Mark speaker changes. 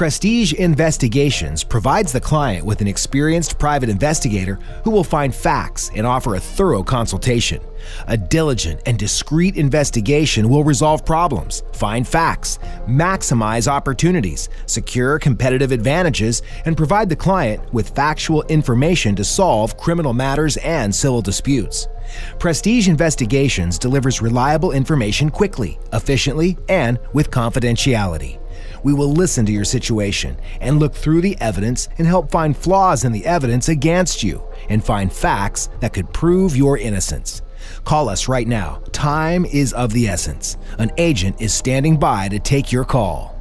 Speaker 1: Prestige Investigations provides the client with an experienced private investigator who will find facts and offer a thorough consultation. A diligent and discreet investigation will resolve problems, find facts, maximize opportunities, secure competitive advantages, and provide the client with factual information to solve criminal matters and civil disputes. Prestige Investigations delivers reliable information quickly, efficiently, and with confidentiality. We will listen to your situation and look through the evidence and help find flaws in the evidence against you and find facts that could prove your innocence. Call us right now. Time is of the essence. An agent is standing by to take your call.